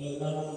Amen.